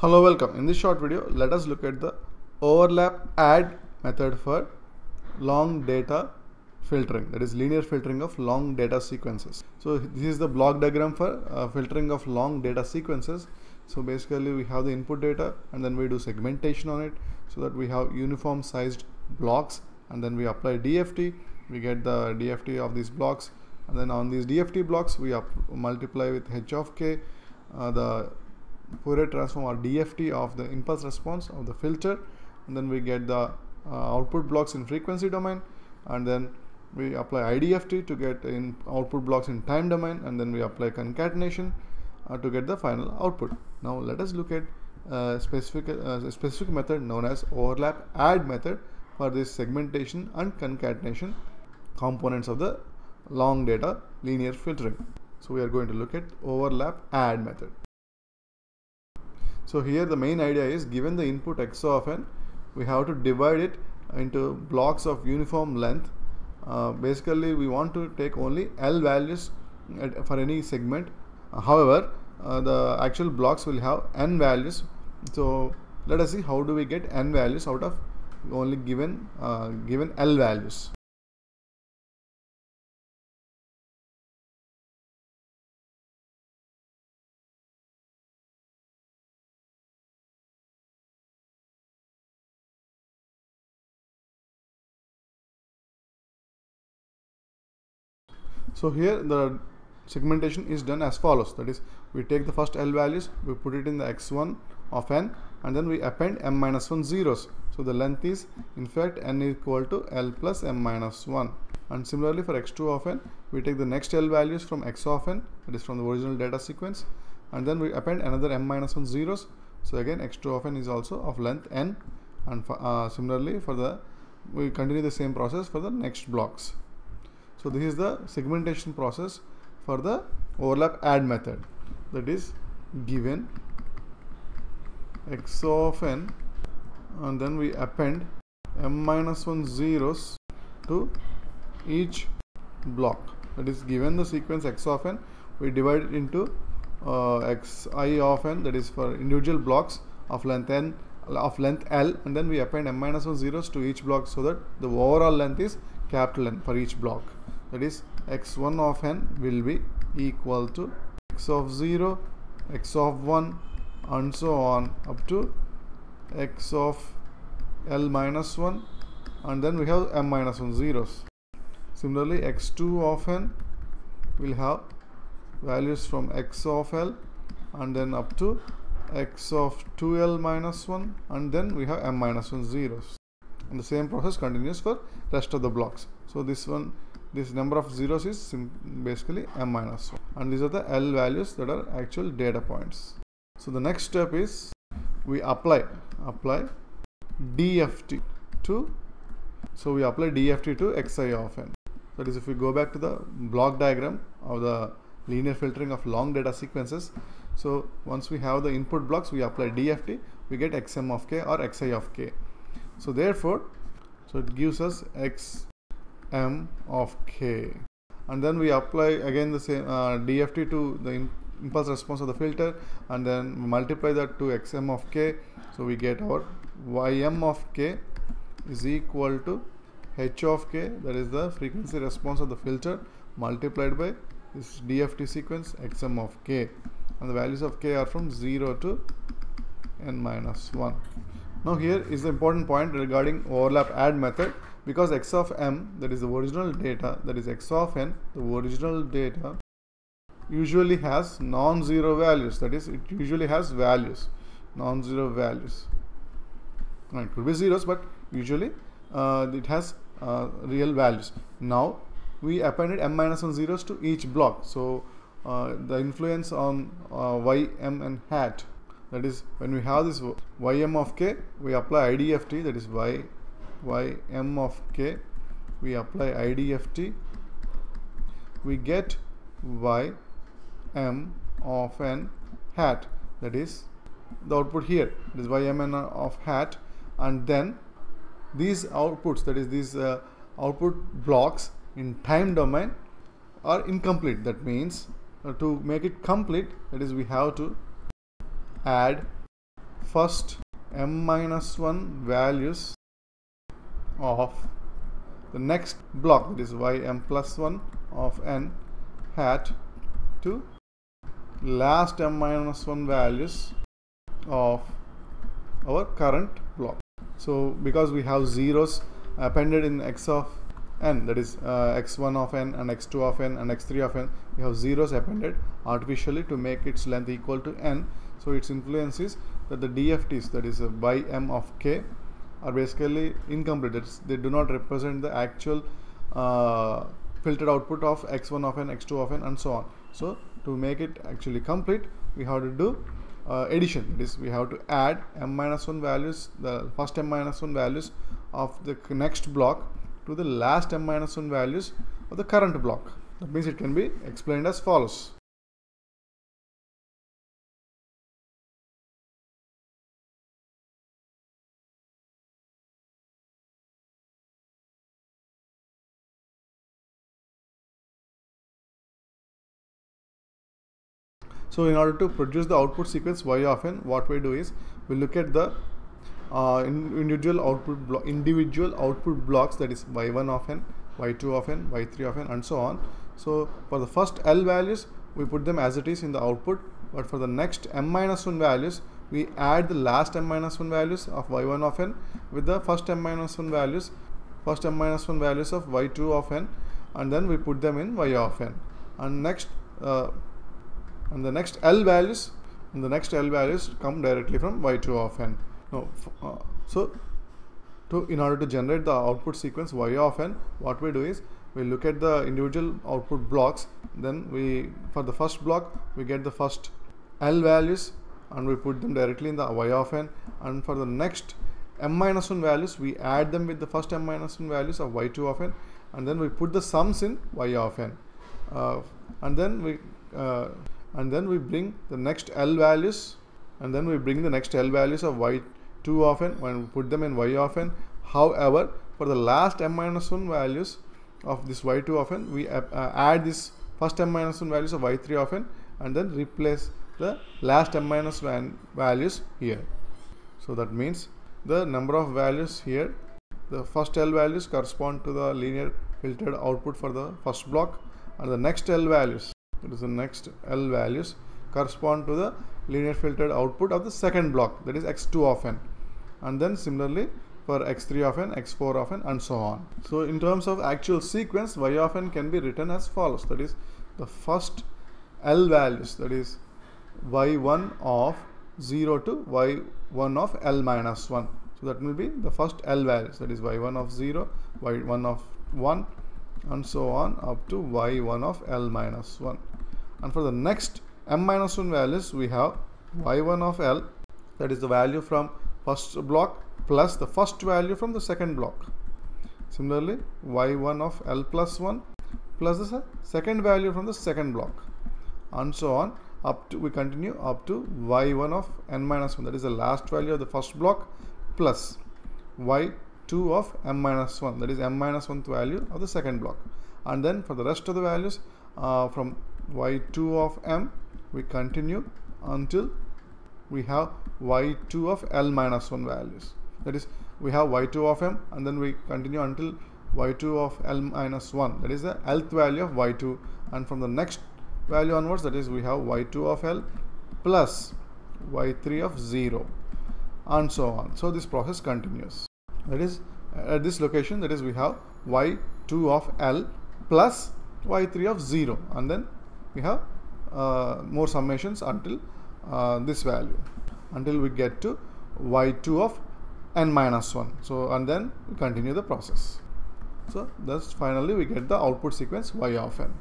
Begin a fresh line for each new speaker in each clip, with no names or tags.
Hello, welcome. In this short video, let us look at the overlap add method for long data filtering that is linear filtering of long data sequences. So this is the block diagram for uh, filtering of long data sequences. So basically we have the input data and then we do segmentation on it so that we have uniform sized blocks and then we apply DFT we get the DFT of these blocks and then on these DFT blocks we multiply with h of k uh, the Fourier transform or DFT of the impulse response of the filter and then we get the uh, output blocks in frequency domain and then we apply IDFT to get in output blocks in time domain and then we apply concatenation uh, to get the final output. Now let us look at a specific, uh, specific method known as overlap add method for this segmentation and concatenation components of the long data linear filtering. So we are going to look at overlap add method. So here the main idea is given the input x of n, we have to divide it into blocks of uniform length. Uh, basically, we want to take only L values at, for any segment. Uh, however, uh, the actual blocks will have n values. So let us see how do we get n values out of only given uh, given L values. So here the segmentation is done as follows. That is we take the first L values we put it in the x1 of n and then we append m minus 1 zeros. So the length is in fact n equal to L plus m minus 1 and similarly for x2 of n we take the next L values from x of n that is from the original data sequence and then we append another m minus 1 zeros. So again x2 of n is also of length n. And for, uh, similarly for the we continue the same process for the next blocks so this is the segmentation process for the overlap add method. That is given x of n and then we append m minus 1 zeros to each block. That is given the sequence x of n we divide it into uh, xi of n that is for individual blocks of length n of length L and then we append m minus 1 zeros to each block so that the overall length is capital N for each block that is x1 of n will be equal to x of 0 x of 1 and so on up to x of L minus 1 and then we have m minus 1 zeros. Similarly x2 of n will have values from x of L and then up to x of 2L minus 1 and then we have m minus 1 zeros. And the same process continues for rest of the blocks. So this one this number of zeros is basically m minus 1 and these are the L values that are actual data points. So the next step is we apply apply DFT to so we apply DFT to xi of n. That is if we go back to the block diagram of the linear filtering of long data sequences so once we have the input blocks we apply DFT we get xm of k or xi of k. So therefore so it gives us x m of k. And then we apply again the same uh, DFT to the impulse response of the filter and then multiply that to xm of k. So we get our ym of k is equal to h of k that is the frequency response of the filter multiplied by this DFT sequence xm of k. And the values of k are from 0 to n minus 1 now here is the important point regarding overlap add method because x of m that is the original data that is x of n the original data usually has non-zero values. That is it usually has values non-zero values. It could be zeros but usually uh, it has uh, real values. Now we appended m minus 1 zeros to each block. So uh, the influence on uh, y m and hat that is when we have this ym of k we apply idft that is y y m of k we apply idft we get y m of n hat that is the output here it is y m n of hat and then these outputs that is these uh, output blocks in time domain are incomplete. That means uh, to make it complete that is we have to add first m minus 1 values of the next block that is ym plus 1 of n hat to last m minus 1 values of our current block. So because we have zeros appended in x of n that is uh, x1 of n and x2 of n and x3 of n we have zeros appended artificially to make its length equal to n so its influence is that the DFTs that is uh, by m of k are basically incomplete. They do not represent the actual uh, filtered output of x1 of n x2 of n and so on. So to make it actually complete we have to do uh, addition. That is we have to add m minus 1 values the first m minus 1 values of the next block to the last m minus 1 values of the current block. That means it can be explained as follows So in order to produce the output sequence y of n, what we do is we look at the uh, individual output individual output blocks that is y1 of n, y2 of n, y3 of n, and so on. So for the first L values, we put them as it is in the output, but for the next m minus 1 values, we add the last m minus 1 values of y1 of n with the first m minus 1 values, first m minus 1 values of y2 of n, and then we put them in y of n. And next uh, and the next L values and the next L values come directly from y2 of n. No, uh, so to in order to generate the output sequence y of n, what we do is we look at the individual output blocks. Then we for the first block we get the first L values and we put them directly in the y of n. And for the next m minus 1 values we add them with the first m minus 1 values of y2 of n and then we put the sums in y of n uh, and then we uh, and then we bring the next L values. And then we bring the next L values of y2 of n when we put them in y of n however for the last m minus 1 values of this y2 of n we uh, add this first m minus 1 values of y3 of n and then replace the last m minus 1 values here. So that means the number of values here the first L values correspond to the linear filtered output for the first block and the next L values that is the next L values correspond to the linear filtered output of the second block that is x2 of n and then similarly for x3 of n, x4 of n and so on. So in terms of actual sequence y of n can be written as follows that is the first L values that is y1 of 0 to y1 of L minus 1. So that will be the first L values that is y1 of 0, y1 of 1 and so on up to y1 of L minus 1 and for the next m minus 1 values we have y1 of L that is the value from first block plus the first value from the second block. Similarly y1 of L plus 1 plus the second value from the second block. And so on up to we continue up to y1 of n minus 1 that is the last value of the first block plus y 2 of m minus 1 that is m minus 1th value of the second block. And then for the rest of the values uh, from y2 of m we continue until we have y2 of l minus 1 values. That is we have y2 of m and then we continue until y2 of l minus 1 that is the lth value of y2 and from the next value onwards that is we have y2 of l plus y3 of 0 and so on. So this process continues. That is at this location that is we have y2 of L plus y3 of 0 and then we have uh, more summations until uh, this value until we get to y2 of n minus 1 so and then we continue the process so thus finally we get the output sequence y of n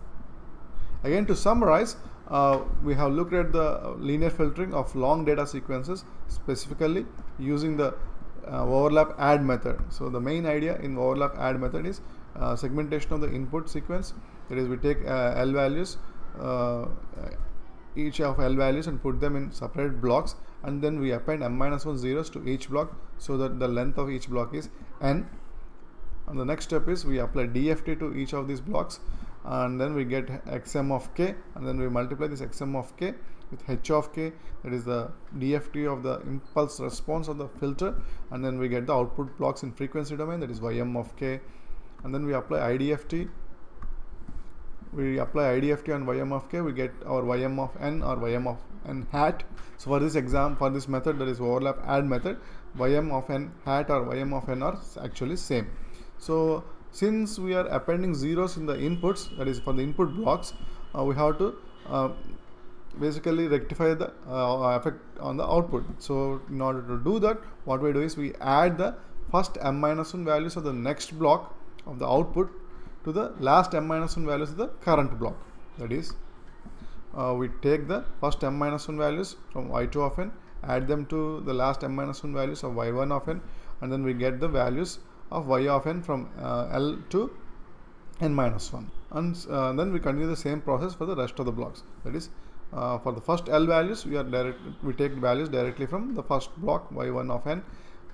again to summarize uh, we have looked at the linear filtering of long data sequences specifically using the uh, overlap add method. So the main idea in overlap add method is uh, segmentation of the input sequence. That is, we take uh, L values, Uh, each of L values, and put them in separate blocks, and then we append m minus one zeros to each block, so that the length of each block is n. And the next step is we apply DFT to each of these blocks, and then we get xm of k, and then we multiply this xm of k with h of k. That is the DFT of the impulse response of the filter. And then we get the output blocks in frequency domain. That is ym of k. And then we apply IDFT we apply IDFT on ym of k we get our ym of n or ym of n hat. So for this exam for this method that is overlap add method. Ym of n hat or ym of n are actually same. So since we are appending zeros in the inputs that is for the input blocks uh, we have to uh, basically rectify the uh, effect on the output. So in order to do that what we do is we add the first m minus 1 values of the next block of the output to the last m minus 1 values of the current block. That is uh, we take the first m minus 1 values from y2 of n add them to the last m minus 1 values of y1 of n and then we get the values of y of n from uh, L to n minus 1 and uh, then we continue the same process for the rest of the blocks. That is uh, for the first L values we are direct we take values directly from the first block y1 of n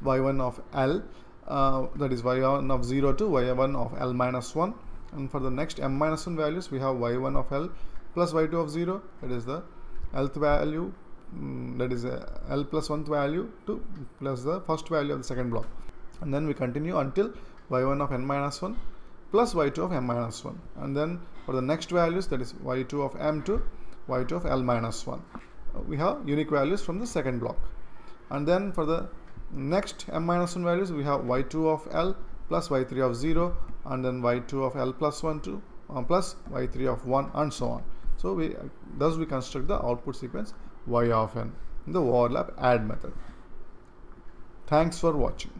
y1 of L uh, that is y1 of 0 to y1 of L minus 1 and for the next m minus 1 values we have y1 of L plus y2 of 0 that is the lth value. Um, that is uh, L plus 1th value to plus the first value of the second block. And then we continue until y1 of n minus 1 plus y2 of m minus 1 and then for the next values that is y2 of m to y2 of l minus 1 uh, we have unique values from the second block. And then for the next m minus 1 values we have y2 of l plus y3 of 0 and then y2 of l plus 1 2 uh, plus y3 of 1 and so on. So we thus we construct the output sequence y of n in the overlap add method. Thanks for watching